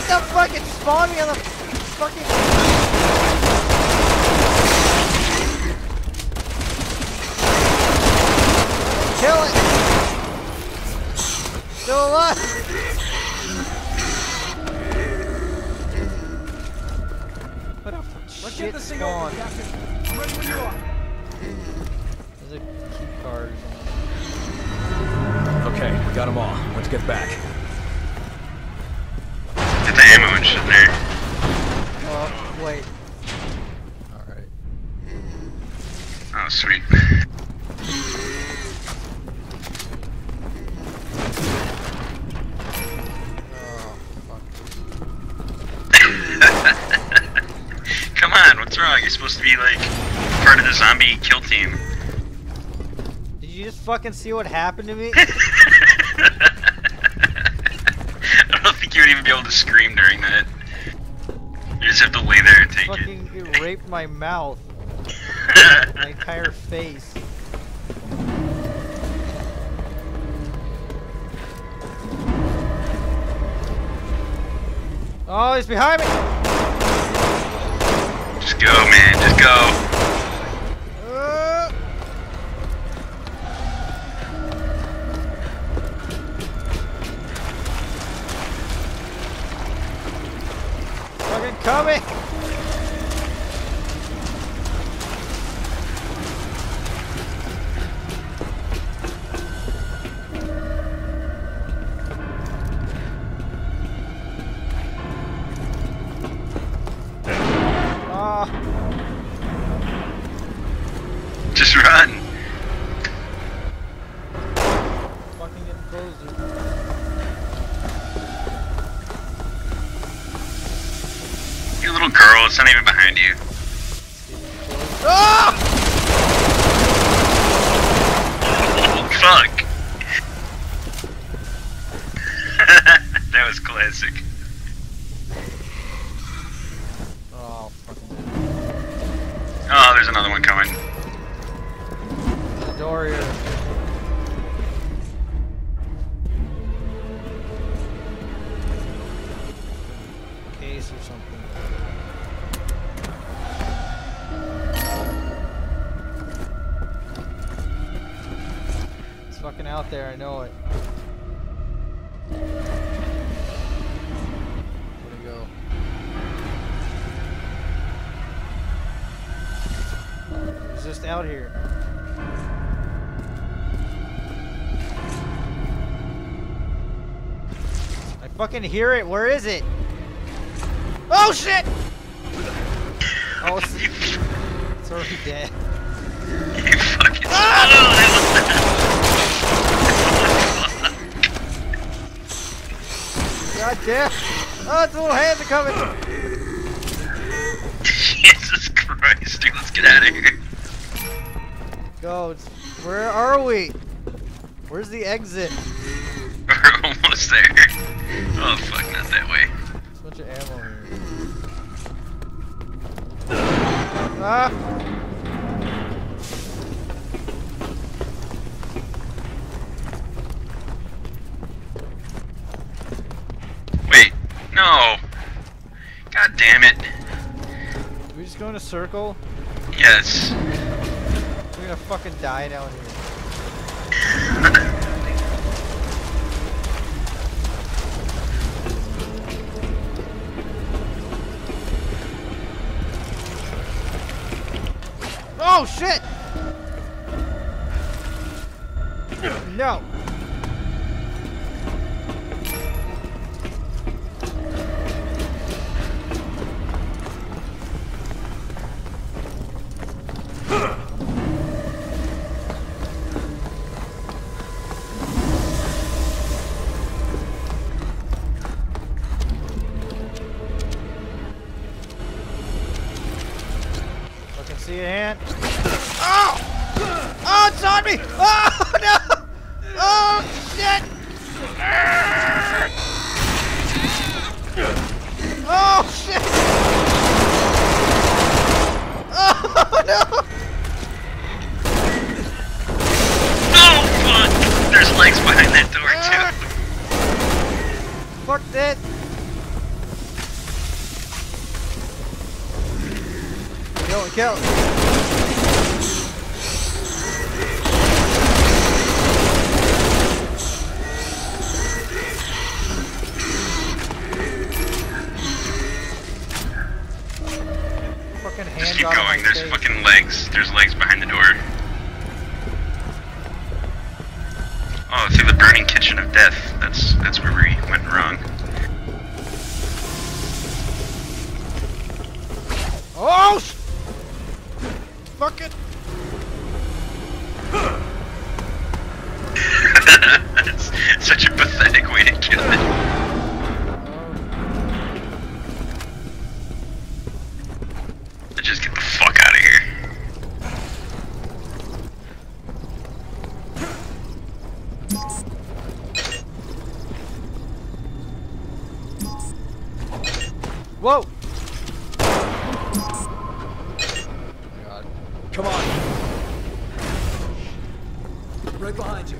What the fuck? It spawned me on the fucking. Kill it! Still alive! What a Let's shit get this thing spawn. over, Captain. I'm ready when you are. There's a key card. Okay, we got them all. Let's get back. Get the ammo there. Oh, wait. Alright. Oh, sweet. Oh. Come on, what's wrong? You're supposed to be like part of the zombie kill team. Did you just fucking see what happened to me? You even be able to scream during that. You just have to lay there and take it. fucking it raped my mouth. My entire face. Oh, he's behind me! just go, man. Just go. Coming! Girl. It's not even behind you. Ah! Oh, fuck. that was classic. Oh, fucking Oh, there's another one coming. the out there, I know it. Where'd it go? It's just out here. I fucking hear it. Where is it? Oh shit! Oh, it's, it's already dead. You fucking. Oh, God damn! Oh, its little hands are coming. Jesus Christ, dude. Let's get out of here. Go. Where are we? Where's the exit? We're almost there. Oh, fuck, not that way. There's a bunch of ammo here. Ah! A circle? Yes. We're gonna fucking die down here. Oh shit! No. on me! Oh no! Oh shit! Oh shit! Oh no! Oh, There's legs behind that door too. Ah. Fuck that! Kill kill! Legs. There's legs behind the door. Oh, through the burning kitchen of death. That's that's where we went wrong. Oh! Fuck it! That's such a pathetic way to kill it. Right behind you.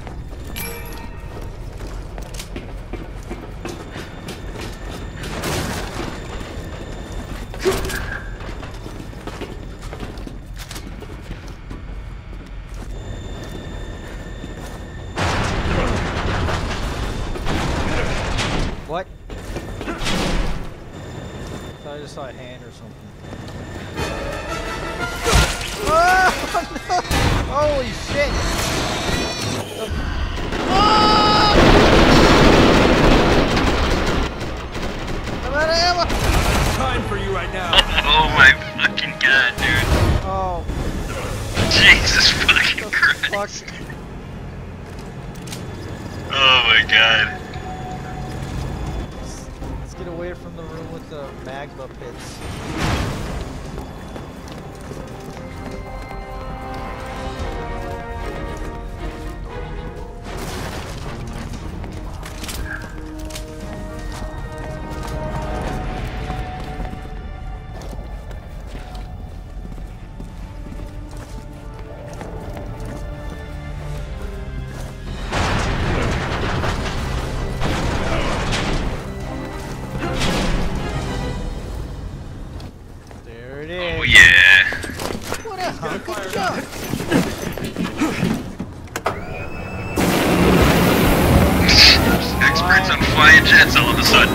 On flying jets all of a sudden.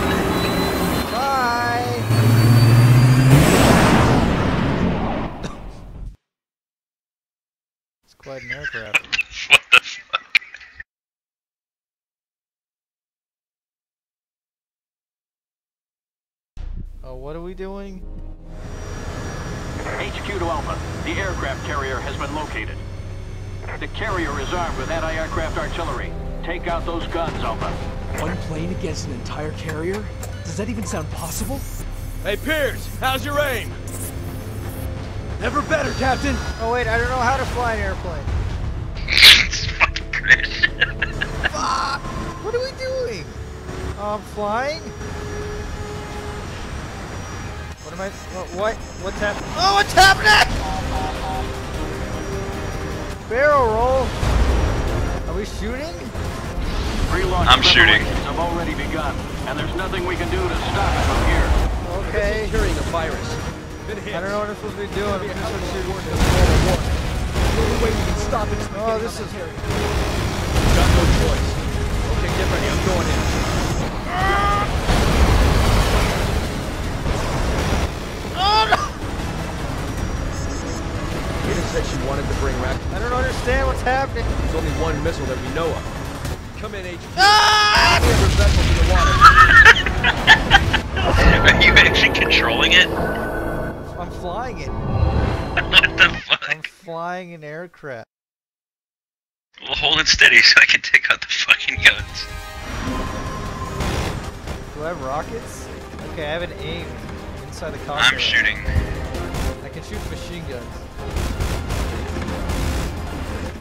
Bye! it's quite an aircraft. What the fuck? Oh, what are we doing? HQ to Alpha. The aircraft carrier has been located. The carrier is armed with anti-aircraft artillery. Take out those guns, Alpha. One plane against an entire carrier? Does that even sound possible? Hey, Pierce, how's your aim? Never better, Captain. Oh wait, I don't know how to fly an airplane. it's fucking crash. Fuck! What are we doing? I'm flying? What am I? What? What? What's happening? Oh, what's happening? Barrel roll. Are we shooting? I'm shooting. Preparations have already begun, and there's nothing we can do to stop it from here. Okay. Carrying a virus. Been hit. I don't know what I'm supposed to be doing. I'm just hell of a shooting. The only way we can stop it is by Oh, this is- that. Got no choice. Okay, get ready. I'm going in. Oh no! Peter said she wanted to bring Rack. I don't understand what's happening. There's only one missile that we know of. Come in, HQ. Ah! Your vessel to the water. Are you actually controlling it? I'm flying it. what the fuck? I'm flying an aircraft. Well, hold it steady so I can take out the fucking guns. Do I have rockets? Okay, I have an aim inside the cockpit. I'm shooting. I can shoot machine guns.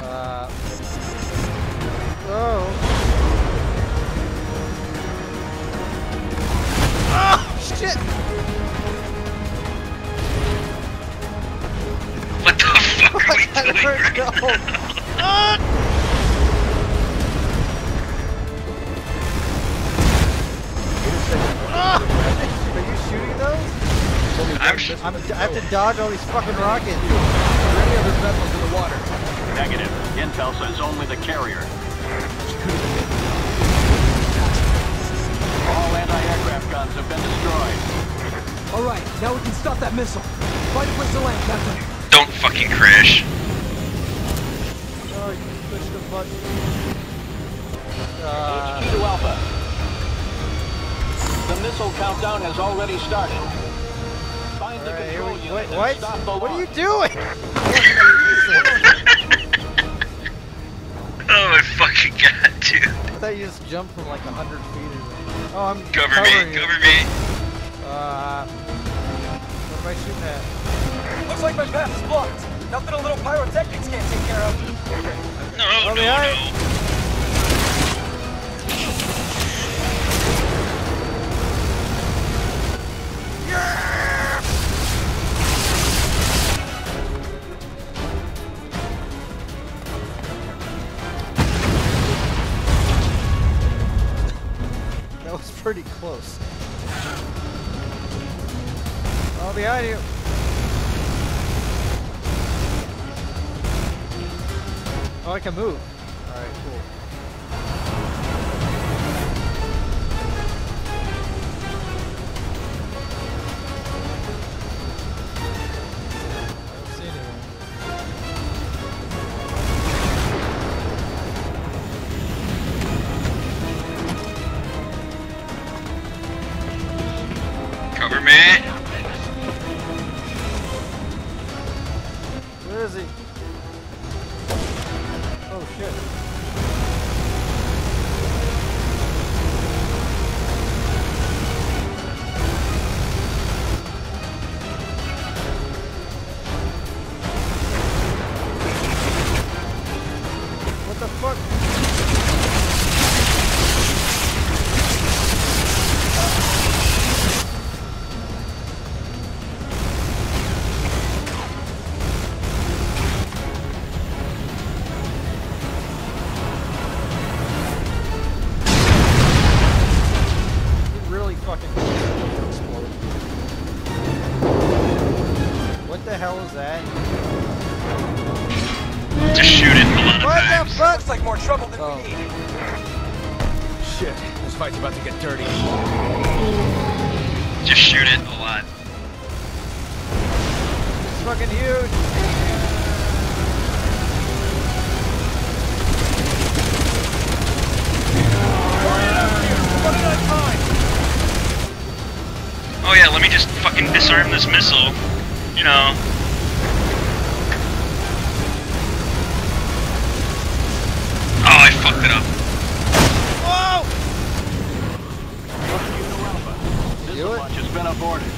Uh. Oh. Shit! What the fuck are we I doing gotta right go. now? Ah! Peter said she Ah! to bring Rack. Are you shooting those? I'm I'm. I'm, I have to dodge all these fucking rockets. Are there any other vessels in the water? Negative. Intel says only the carrier. All anti-aircraft guns have been destroyed. All right, now we can stop that missile. Find a place to land, Captain. Don't fucking crash. Oh, you pushed the button. Uh, HQ to Alpha. The missile countdown has already started. Find the alright, here control we, unit wait, and what? stop the What are you doing? Oh my fucking god, dude. I thought you just jumped from like a hundred feet. Or something. oh, I'm Cover covering me, you. cover me. Shooting at? Looks like my path is blocked. Nothing a little pyrotechnics can't take care of. No, no, no. Oh, behind you. Oh, I can move. Alright, cool. Fucking huge. Oh yeah, let me just fucking disarm this missile. You know. Oh, I fucked it up. Whoa! HQ to Alpha. Missile launch has been aborted.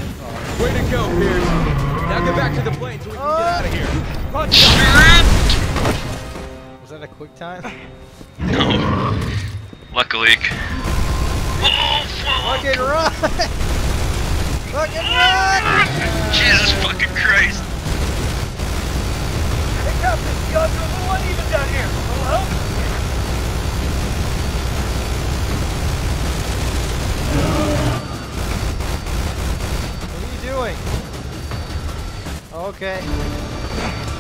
Way to go, Pierce. Now get back to the plane so we can get out of here. Was that a quick time? No. Luckily. Oh. Fucking run! Fucking run! Jesus fucking Christ. Hey, Captain, the odds are a little uneven down here. A little help? What are you doing? Okay.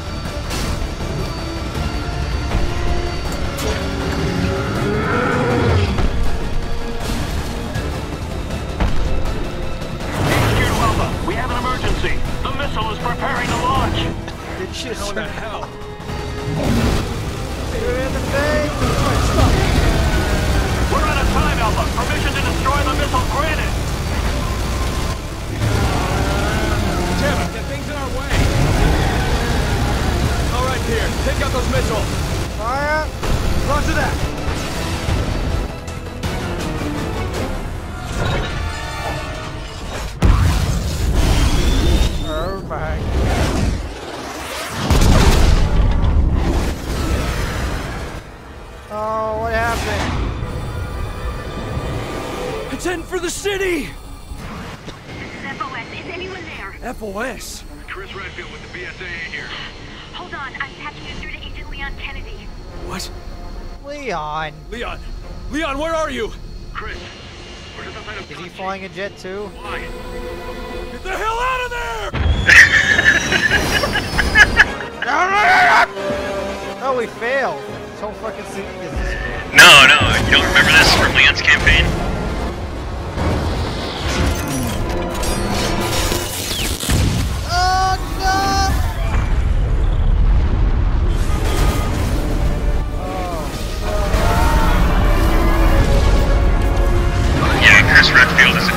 Take out those missiles. Fire! Roger that. Oh my. Oh, what happened? It's heading for the city! FOS, is anyone there? FOS. Chris Redfield with the BSAA here. Hold on, I'm patching you through to Agent Leon Kennedy. What? Leon. Leon. Leon, where are you? Chris. Where does Is he flying a jet too? Why? Get the hell out of there! oh, we failed. This whole fucking scene is this. No, no, you don't remember this from Leon's campaign? Oh no!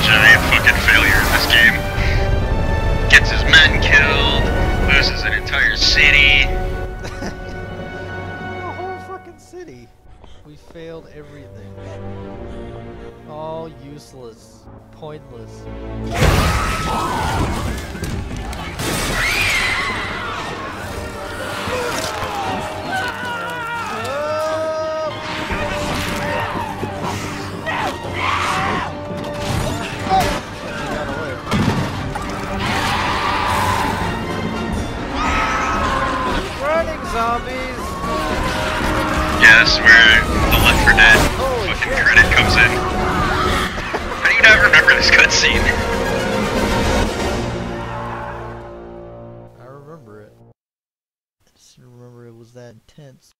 Giant fucking failure in this game. Gets his men killed, loses an entire city. The whole fucking city. We failed everything. All useless. Pointless. Is where the Left 4 Dead fucking credit comes in. How do you not remember this cutscene? I remember it. I just remember it was that intense.